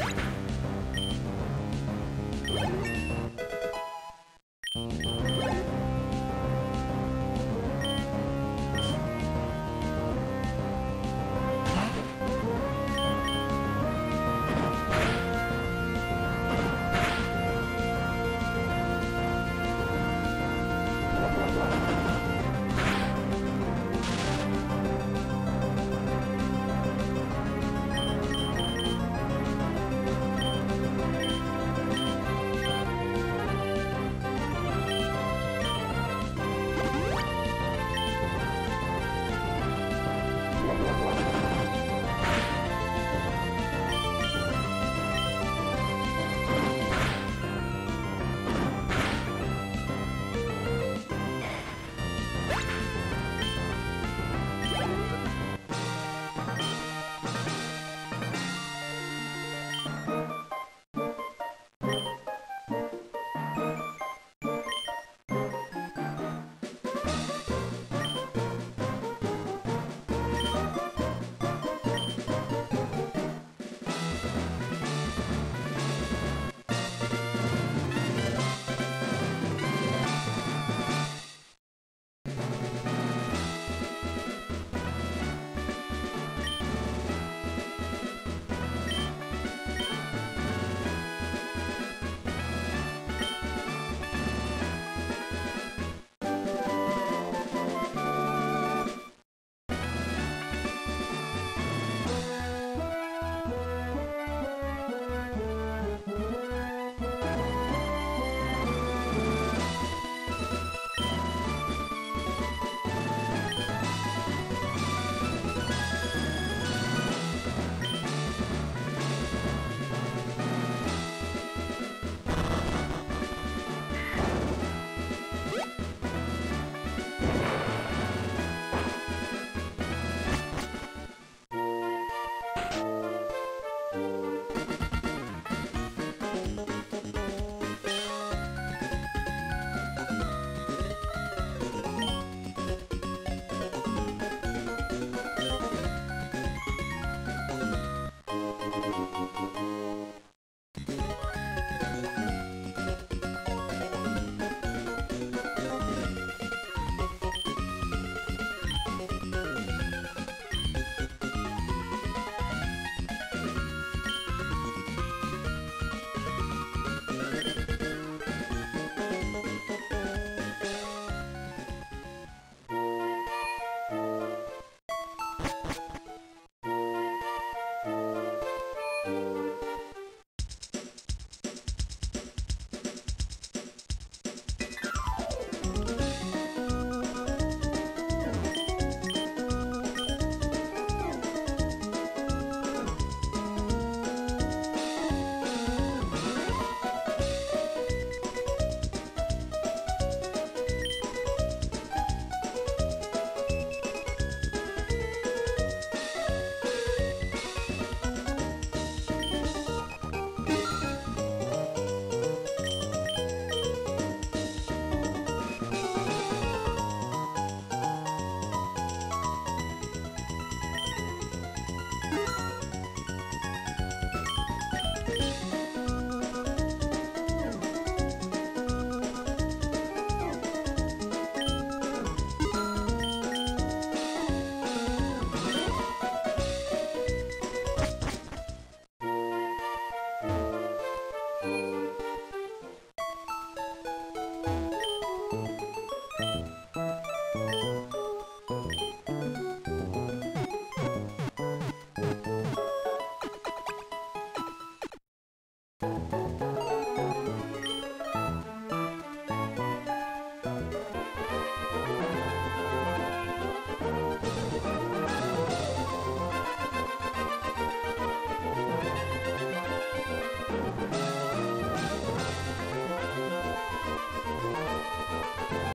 you